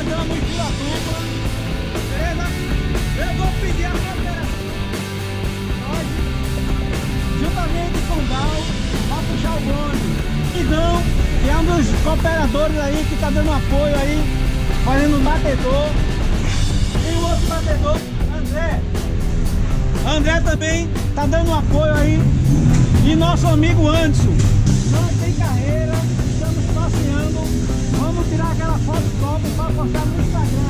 em fila dupla, beleza? Eu vou pedir a cooperação. Juntamente com o Gal, para puxar o bonde. Então, que é um dos cooperadores aí que está dando apoio aí, fazendo um batedor. E o outro batedor, André. André também está dando apoio aí. E nosso amigo Anderson. Nós tem carreira. Vamos tirar aquela foto top para postar no Instagram.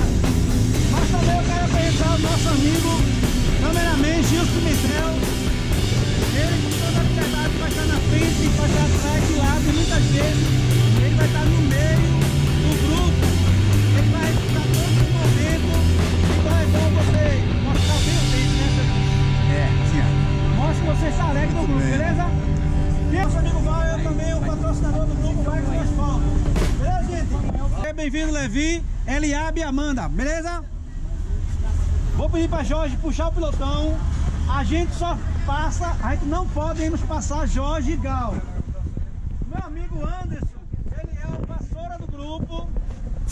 Bem-vindo, Levi, Eliabe e Amanda, beleza? Vou pedir para Jorge puxar o pilotão. A gente só passa, a gente não podemos passar Jorge e Gal. Meu amigo Anderson, ele é o vassoura do grupo.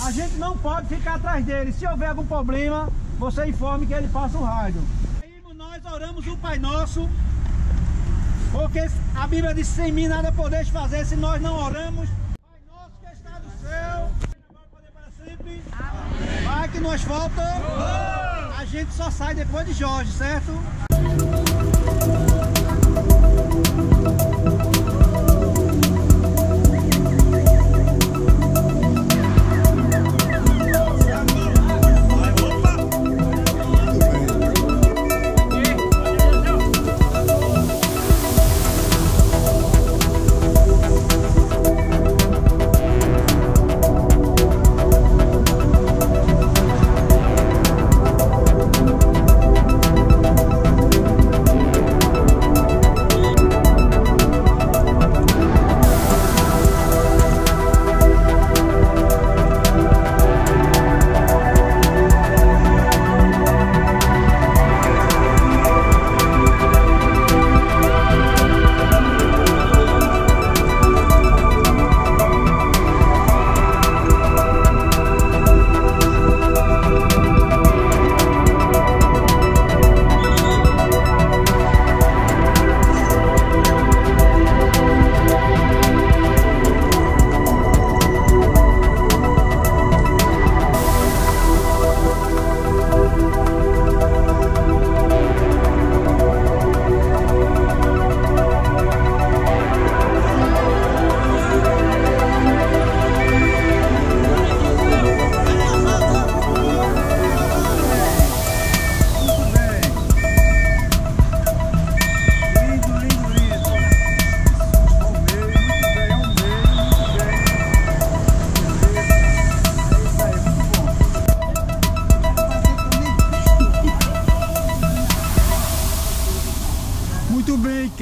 A gente não pode ficar atrás dele. Se houver algum problema, você informe que ele passa o rádio. Nós oramos o Pai Nosso, porque a Bíblia diz: sem mim nada podeis fazer se nós não oramos. Pai Nosso que está no céu, agora poder para sempre. Vai que no asfalto. A gente só sai depois de Jorge, certo?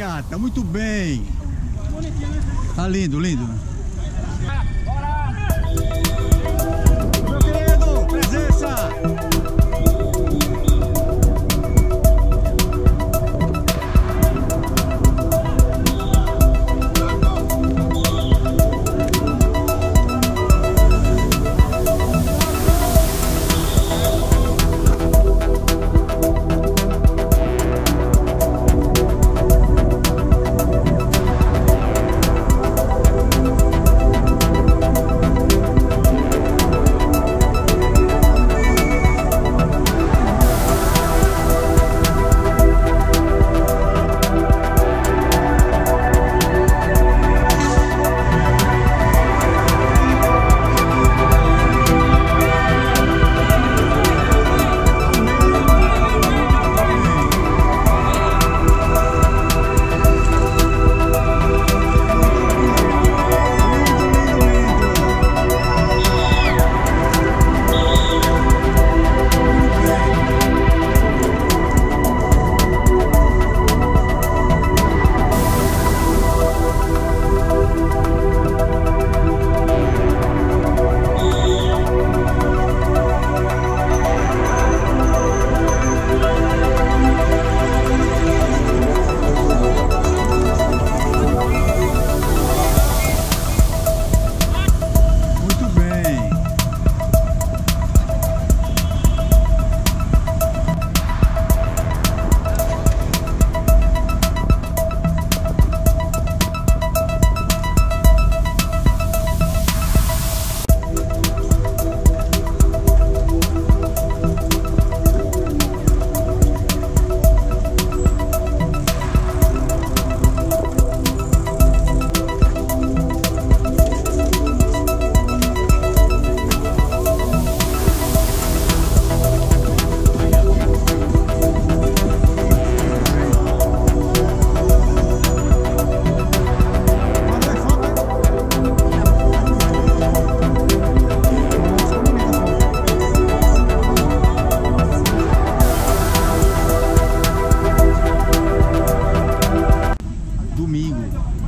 Cata, muito bem. Tá lindo, lindo.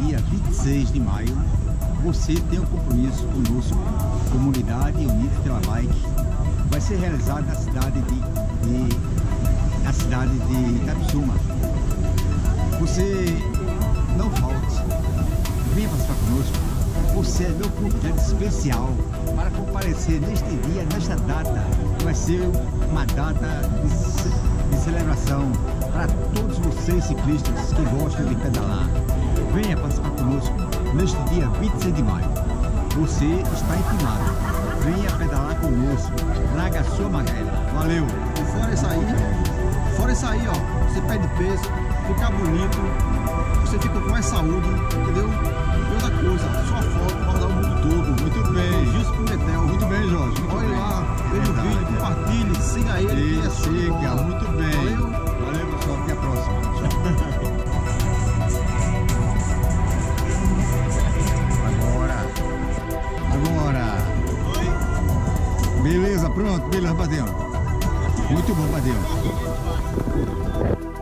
Dia 26 de maio, você tem um compromisso conosco, Comunidade Unida pela Bike. Vai ser realizado na cidade de, de na cidade de Itapsuma. Você não falte, venha participar conosco. Você é meu convidado especial para comparecer neste dia, nesta data. Vai ser uma data de, de celebração para todos vocês ciclistas que gostam de pedalar. Venha participar conosco neste dia 26 de maio. Você está intimado. Venha pedalar conosco. Traga a sua magrela. Valeu! E fora isso aí, fora isso aí, ó, você perde peso, fica bonito, você fica com mais saúde, entendeu? Outra coisa, sua Beleza, pronto. Beleza, Padrinho. Muito bom, Padrinho.